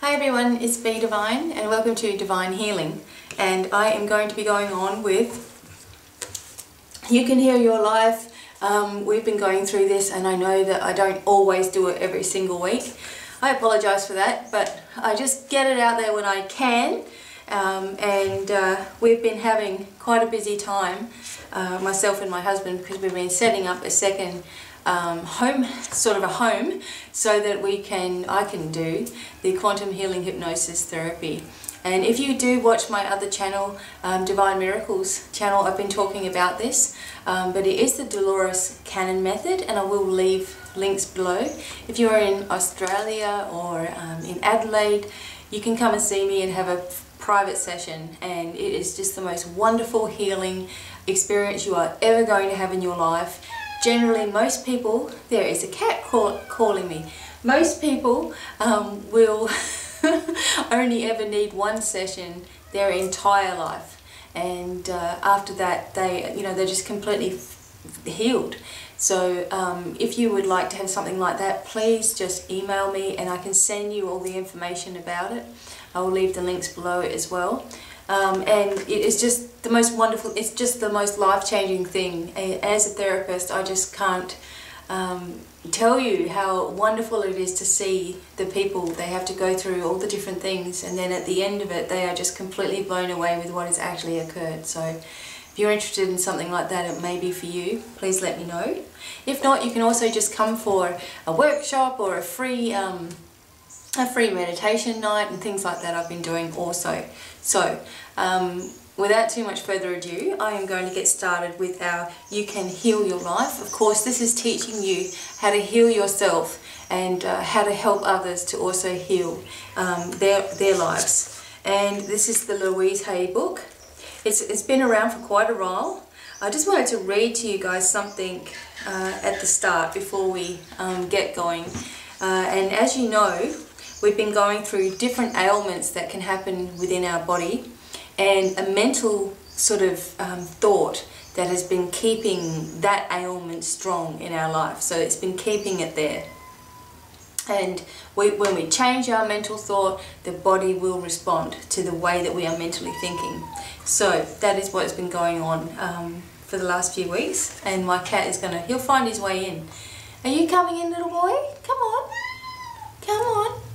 Hi everyone, it's BDevine and welcome to Devine Healing and I am going to be going on with You Can Heal Your Life. Um, we've been going through this and I know that I don't always do it every single week. I apologise for that but I just get it out there when I can um, and uh, we've been having quite a busy time, uh, myself and my husband, because we've been setting up a second um, home, sort of a home, so that we can, I can do the quantum healing hypnosis therapy. And if you do watch my other channel, um, Devine Miracles channel, I've been talking about this, um, but it is the Dolores Cannon method, and I will leave links below. If you are in Australia or um, in Adelaide, you can come and see me and have a private session, and it is just the most wonderful healing experience you are ever going to have in your life generally most people, there is a cat call, calling me, most people um, will only ever need one session their entire life. And uh, after that they you know they're just completely healed. So um, if you would like to have something like that please just email me and I can send you all the information about it. I will leave the links below as well um, and it is just the most wonderful, it's just the most life-changing thing. As a therapist, I just can't um, tell you how wonderful it is to see the people. They have to go through all the different things and then at the end of it, they are just completely blown away with what has actually occurred. So if you're interested in something like that, it may be for you. Please let me know. If not, you can also just come for a workshop or a free um, a free meditation night and things like that I've been doing also. So um, without too much further ado, I am going to get started with our You Can Heal Your Life. Of course, this is teaching you how to heal yourself and uh, how to help others to also heal um, their, their lives. And this is the Louise Hay book. It's, it's been around for quite a while. I just wanted to read to you guys something uh, at the start before we um, get going. Uh, and as you know, we've been going through different ailments that can happen within our body and a mental sort of um, thought that has been keeping that ailment strong in our life. So it's been keeping it there. And we, when we change our mental thought, the body will respond to the way that we are mentally thinking. So that is what's been going on um, for the last few weeks. And my cat is going to, he'll find his way in. Are you coming in, little boy? Come on. Come on.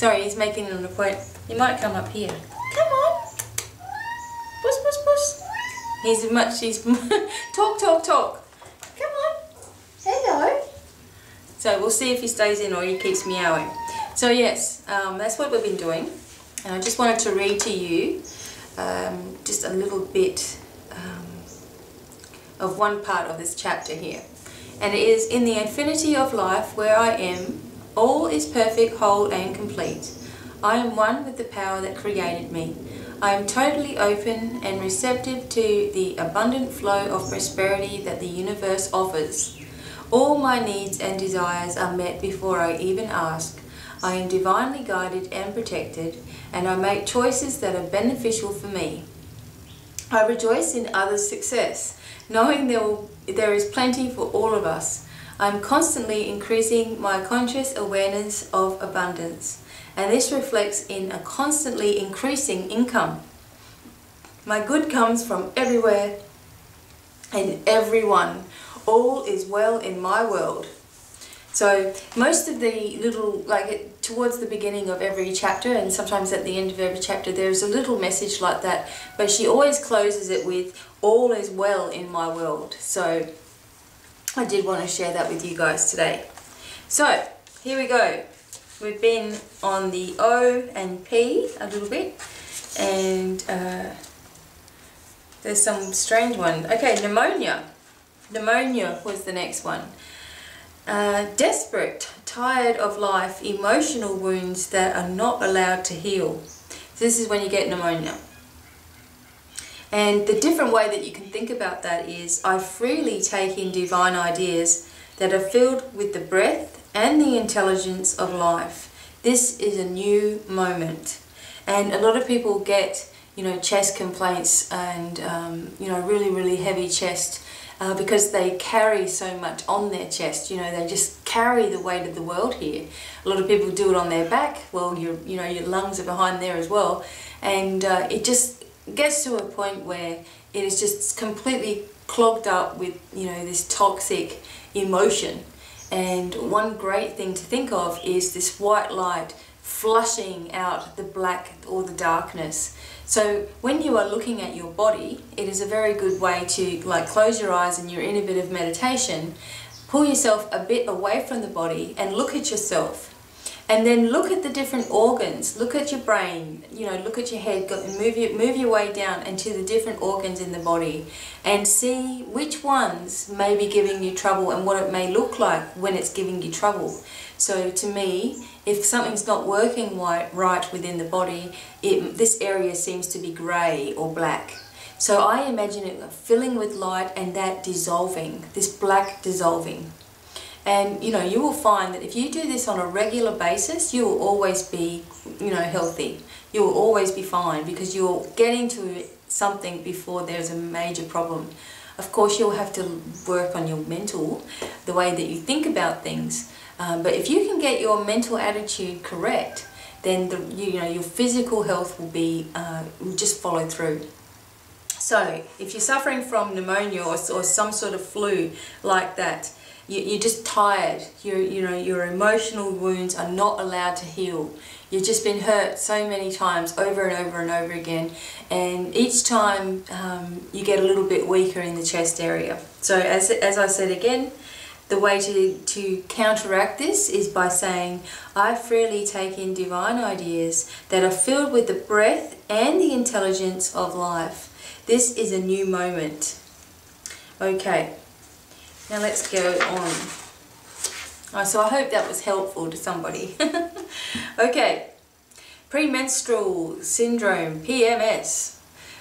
Sorry, he's making an appointment. He might come up here. Come on. Puss, puss, puss. He's much, he's, talk, talk, talk. Come on. Hello. So we'll see if he stays in or he keeps meowing. So yes, um, that's what we've been doing. And I just wanted to read to you um, just a little bit um, of one part of this chapter here. And it is, in the infinity of life where I am, all is perfect, whole and complete. I am one with the power that created me. I am totally open and receptive to the abundant flow of prosperity that the universe offers. All my needs and desires are met before I even ask. I am divinely guided and protected, and I make choices that are beneficial for me. I rejoice in others' success, knowing there, will, there is plenty for all of us. I'm constantly increasing my conscious awareness of abundance, and this reflects in a constantly increasing income. My good comes from everywhere and everyone. All is well in my world. So most of the little, like towards the beginning of every chapter and sometimes at the end of every chapter, there's a little message like that, but she always closes it with, all is well in my world. So I did want to share that with you guys today. So, here we go. We've been on the O and P a little bit, and uh, there's some strange one. Okay, pneumonia. Pneumonia was the next one. Uh, desperate, tired of life, emotional wounds that are not allowed to heal. this is when you get pneumonia. And the different way that you can think about that is I freely take in divine ideas that are filled with the breath and the intelligence of life. This is a new moment. And a lot of people get, you know, chest complaints and, um, you know, really, really heavy chest uh, because they carry so much on their chest. You know, they just carry the weight of the world here. A lot of people do it on their back. Well, your you know your lungs are behind there as well, and uh, it just gets to a point where it is just completely clogged up with you know this toxic emotion. And one great thing to think of is this white light flushing out the black or the darkness. So when you are looking at your body, it is a very good way to like close your eyes and you're in a bit of meditation, pull yourself a bit away from the body and look at yourself. And then look at the different organs, look at your brain, you know, look at your head, go, move, your, move your way down into the different organs in the body and see which ones may be giving you trouble and what it may look like when it's giving you trouble. So to me, if something's not working right within the body, it, this area seems to be grey or black. So I imagine it filling with light and that dissolving, this black dissolving. And you know, you will find that if you do this on a regular basis, you will always be, you know, healthy. You will always be fine because you're getting to something before there's a major problem. Of course, you'll have to work on your mental, the way that you think about things. Um, but if you can get your mental attitude correct, then the, you know your physical health will be uh, will just follow through. So if you're suffering from pneumonia or, or some sort of flu like that, you, are just tired. You you know your emotional wounds are not allowed to heal. You've just been hurt so many times over and over and over again, and each time um, you get a little bit weaker in the chest area. So as as I said again, the way to, to counteract this is by saying, I freely take in divine ideas that are filled with the breath and the intelligence of life. This is a new moment. Okay, now let's go on. Oh, so I hope that was helpful to somebody. okay, premenstrual syndrome, PMS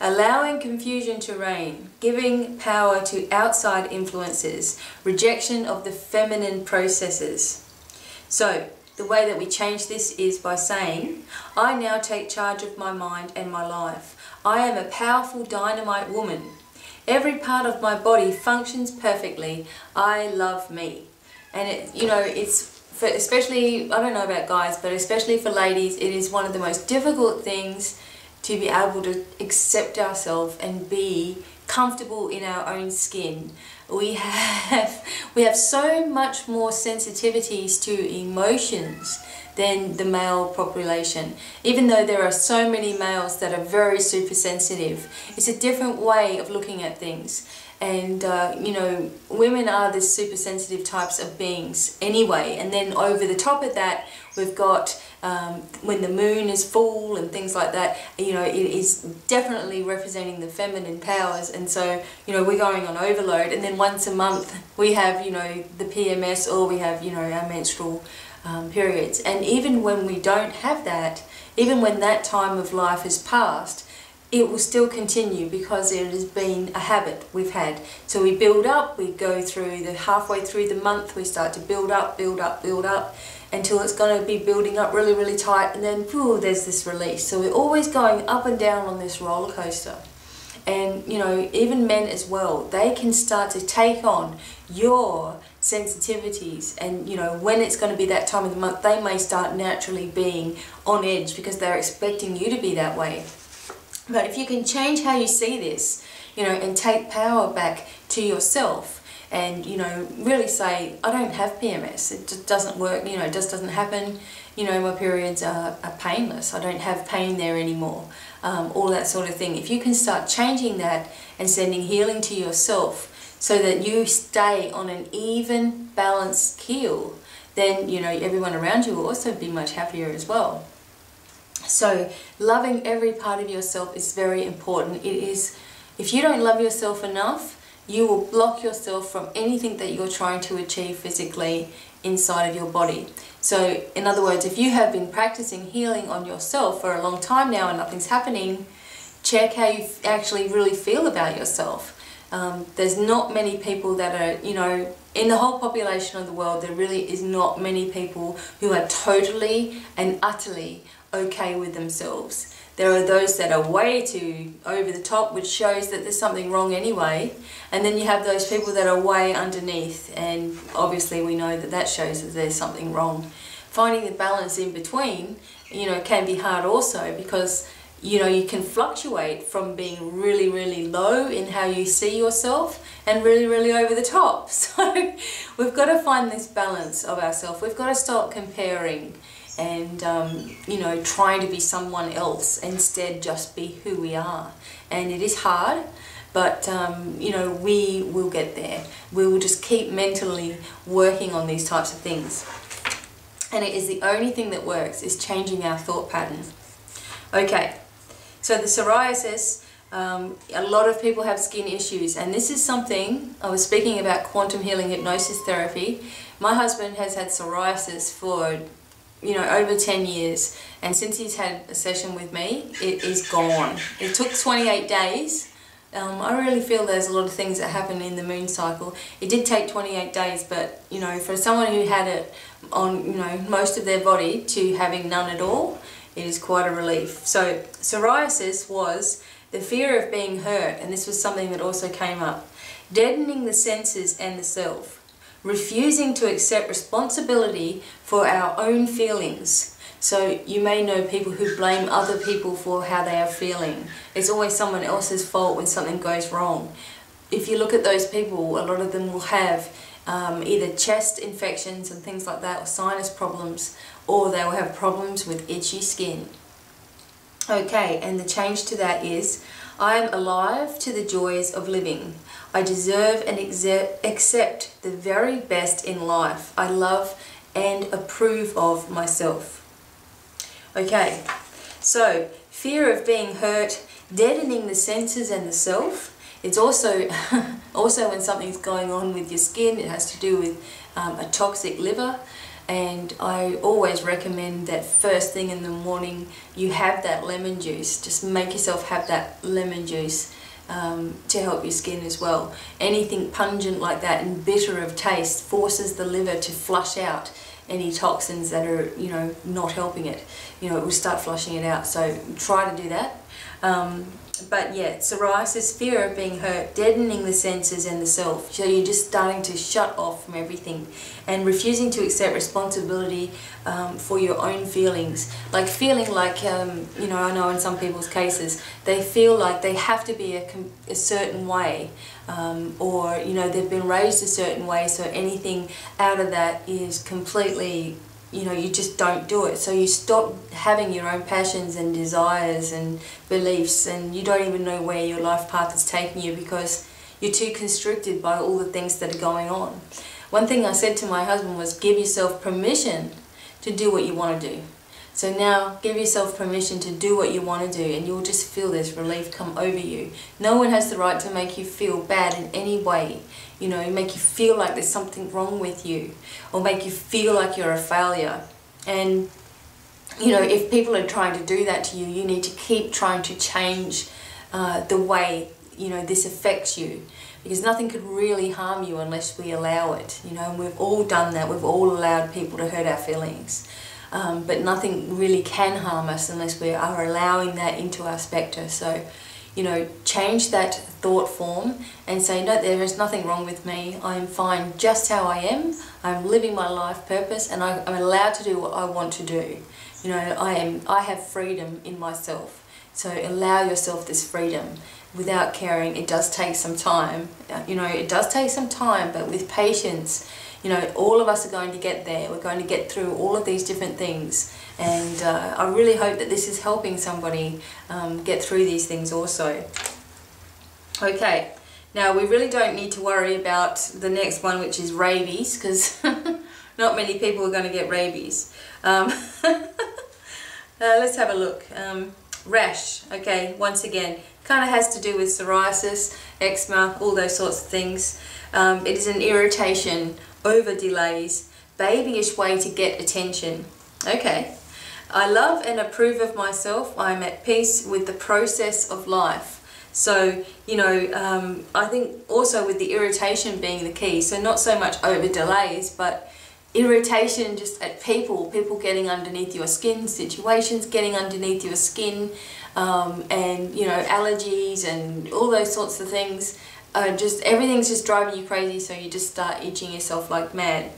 allowing confusion to reign, giving power to outside influences, rejection of the feminine processes. So, the way that we change this is by saying, I now take charge of my mind and my life. I am a powerful dynamite woman. Every part of my body functions perfectly. I love me. And it, you know, it's for especially, I don't know about guys, but especially for ladies, it is one of the most difficult things to be able to accept ourselves and be comfortable in our own skin. We have we have so much more sensitivities to emotions than the male population. Even though there are so many males that are very super sensitive, it's a different way of looking at things. And uh, you know, women are the super sensitive types of beings anyway. And then over the top of that, we've got um, when the moon is full and things like that, you know, it is definitely representing the feminine powers. And so, you know, we're going on overload. And then once a month, we have, you know, the PMS or we have, you know, our menstrual um, periods. And even when we don't have that, even when that time of life has passed, it will still continue because it has been a habit we've had. So we build up, we go through the halfway through the month, we start to build up, build up, build up until it's going to be building up really, really tight and then whew, there's this release. So we're always going up and down on this roller coaster. And, you know, even men as well, they can start to take on your sensitivities and, you know, when it's going to be that time of the month, they may start naturally being on edge because they're expecting you to be that way. But if you can change how you see this, you know, and take power back to yourself, and you know really say I don't have PMS it just doesn't work you know it just doesn't happen. You know my periods are, are painless. I don't have pain there anymore. Um, all that sort of thing. If you can start changing that and sending healing to yourself so that you stay on an even balanced keel then you know everyone around you will also be much happier as well. So loving every part of yourself is very important. It is if you don't love yourself enough you will block yourself from anything that you're trying to achieve physically inside of your body. So in other words, if you have been practicing healing on yourself for a long time now and nothing's happening, check how you actually really feel about yourself. Um, there's not many people that are, you know, in the whole population of the world, there really is not many people who are totally and utterly okay with themselves There are those that are way too over the top, which shows that there's something wrong anyway. And then you have those people that are way underneath, and obviously we know that that shows that there's something wrong. Finding the balance in between, you know, can be hard also because you know you can fluctuate from being really really low in how you see yourself and really really over the top so we've got to find this balance of ourselves we've got to stop comparing and um, you know trying to be someone else instead just be who we are. And it is hard but um, you know we will get there. We will just keep mentally working on these types of things. And it is the only thing that works is changing our thought pattern. Okay so the psoriasis, um, a lot of people have skin issues and this is something, I was speaking about quantum healing hypnosis therapy. My husband has had psoriasis for you know over 10 years and since he's had a session with me it is gone. It took 28 days. Um, I really feel there's a lot of things that happen in the moon cycle. It did take 28 days but you know for someone who had it on you know most of their body to having none at all it is quite a relief. So psoriasis was the fear of being hurt, and this was something that also came up. Deadening the senses and the self. Refusing to accept responsibility for our own feelings. So you may know people who blame other people for how they are feeling. It's always someone else's fault when something goes wrong. If you look at those people, a lot of them will have um, either chest infections and things like that or sinus problems or they will have problems with itchy skin. Okay, and the change to that is, I am alive to the joys of living. I deserve and accept the very best in life. I love and approve of myself. Okay, so fear of being hurt, deadening the senses and the self. It's also, also when something's going on with your skin, it has to do with um, a toxic liver and I always recommend that first thing in the morning you have that lemon juice. Just make yourself have that lemon juice um, to help your skin as well. Anything pungent like that and bitter of taste forces the liver to flush out any toxins that are you know not helping it. You know it will start flushing it out. So try to do that. Um, but yeah, psoriasis, fear of being hurt, deadening the senses and the self. So you're just starting to shut off from everything and refusing to accept responsibility um, for your own feelings. Like feeling like, um, you know, I know in some people's cases, they feel like they have to be a, a certain way um, or, you know, they've been raised a certain way so anything out of that is completely you know, you just don't do it. So you stop having your own passions and desires and beliefs and you don't even know where your life path is taking you because you're too constricted by all the things that are going on. One thing I said to my husband was give yourself permission to do what you want to do. So now give yourself permission to do what you want to do and you'll just feel this relief come over you. No one has the right to make you feel bad in any way. You know, make you feel like there's something wrong with you or make you feel like you're a failure. And you know, if people are trying to do that to you, you need to keep trying to change uh, the way, you know, this affects you because nothing could really harm you unless we allow it, you know, and we've all done that. We've all allowed people to hurt our feelings um, but nothing really can harm us unless we are allowing that into our spectre. So, you know, change that thought form and say, no, there is nothing wrong with me. I am fine just how I am. I'm living my life purpose and I, am allowed to do what I want to do. You know, I am. I have freedom in myself. So allow yourself this freedom without caring. It does take some time. Uh, you know, it does take some time, but with patience you know, all of us are going to get there. We're going to get through all of these different things. And uh, I really hope that this is helping somebody um, get through these things also. Okay, now we really don't need to worry about the next one, which is rabies, because not many people are going to get rabies. Um, uh, let's have a look. Um, rash, okay, once again, kind of has to do with psoriasis, eczema, all those sorts of things. Um, it is an irritation over delays, babyish way to get attention. Okay. I love and approve of myself. I'm at peace with the process of life. So, you know, um, I think also with the irritation being the key, so not so much over delays, but irritation just at people, people getting underneath your skin, situations getting underneath your skin, um, and you know allergies and all those sorts of things. Uh, just everything's just driving you crazy, so you just start itching yourself like mad.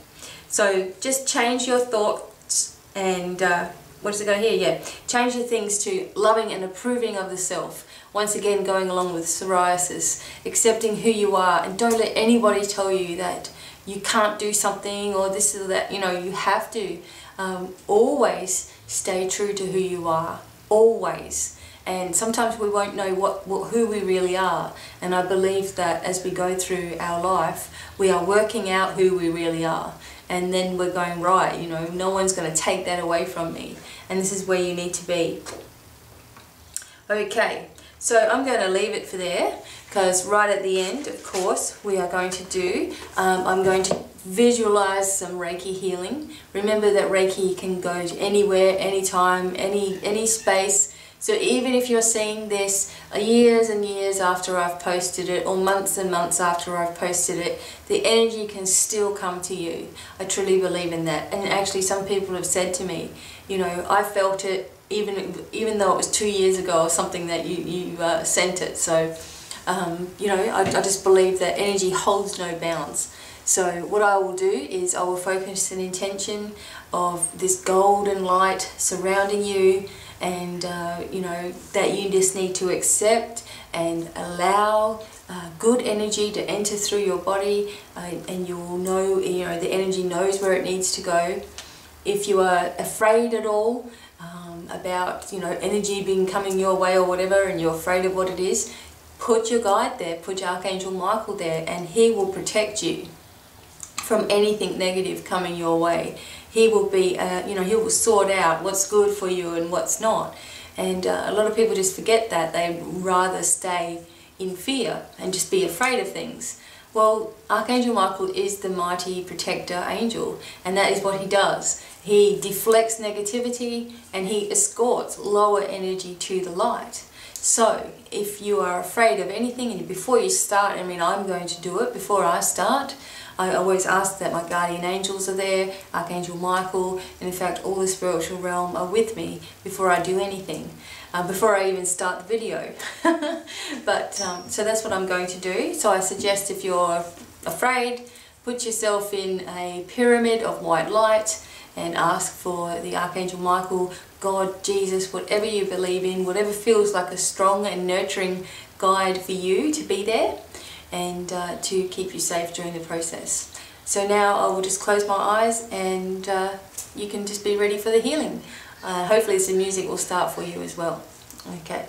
So just change your thoughts and uh, what does it go here? Yeah, change your things to loving and approving of the self. Once again, going along with psoriasis, accepting who you are, and don't let anybody tell you that you can't do something or this or that. You know, you have to um, always stay true to who you are. Always and sometimes we won't know what, what, who we really are and I believe that as we go through our life we are working out who we really are and then we're going right you know no one's going to take that away from me and this is where you need to be. Okay so I'm going to leave it for there because right at the end of course we are going to do um, I'm going to visualize some Reiki healing. Remember that Reiki can go anywhere anytime any any space so even if you're seeing this years and years after I've posted it or months and months after I've posted it, the energy can still come to you. I truly believe in that. And actually some people have said to me, you know, I felt it even even though it was two years ago or something that you, you uh, sent it. So, um, you know, I, I just believe that energy holds no bounds. So what I will do is I will focus an intention of this golden light surrounding you and uh, you know that you just need to accept and allow uh, good energy to enter through your body uh, and you will know you know the energy knows where it needs to go. If you are afraid at all um, about you know energy being coming your way or whatever and you're afraid of what it is put your guide there put your archangel michael there and he will protect you from anything negative coming your way he will be, uh, you know, he will sort out what's good for you and what's not. And uh, a lot of people just forget that. They rather stay in fear and just be afraid of things. Well, Archangel Michael is the mighty protector angel, and that is what he does. He deflects negativity and he escorts lower energy to the light. So, if you are afraid of anything, and before you start, I mean, I'm going to do it before I start, I always ask that my guardian angels are there, Archangel Michael, and in fact all the spiritual realm are with me before I do anything, uh, before I even start the video. but um, so that's what I'm going to do. So I suggest if you're afraid, put yourself in a pyramid of white light and ask for the Archangel Michael, God, Jesus, whatever you believe in, whatever feels like a strong and nurturing guide for you to be there and uh, to keep you safe during the process. So now I will just close my eyes and uh, you can just be ready for the healing. Uh, hopefully some music will start for you as well. Okay.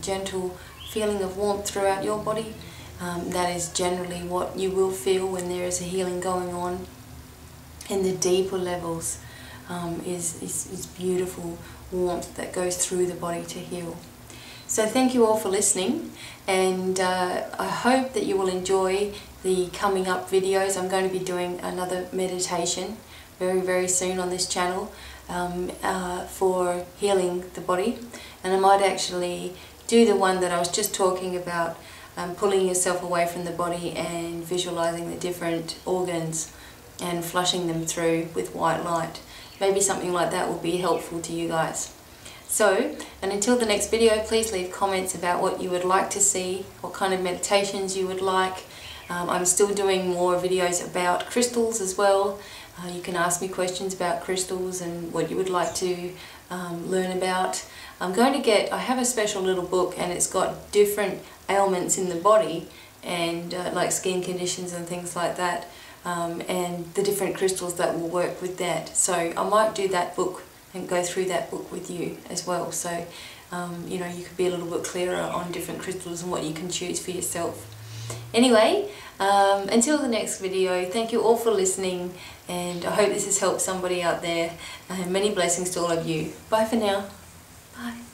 Gentle feeling of warmth throughout your body. Um, that is generally what you will feel when there is a healing going on. In the deeper levels um, is, is, is beautiful warmth that goes through the body to heal. So thank you all for listening and uh, I hope that you will enjoy the coming up videos. I'm going to be doing another meditation very very soon on this channel um, uh, for healing the body and I might actually do the one that I was just talking about um, pulling yourself away from the body and visualizing the different organs and flushing them through with white light. Maybe something like that will be helpful to you guys. So, and until the next video, please leave comments about what you would like to see, what kind of meditations you would like. Um, I'm still doing more videos about crystals as well. Uh, you can ask me questions about crystals and what you would like to um, learn about. I'm going to get, I have a special little book and it's got different ailments in the body and uh, like skin conditions and things like that um, and the different crystals that will work with that. So I might do that book and go through that book with you as well. So, um, you know, you could be a little bit clearer on different crystals and what you can choose for yourself. Anyway, um, until the next video, thank you all for listening and I hope this has helped somebody out there. Many blessings to all of you. Bye for now. Bye.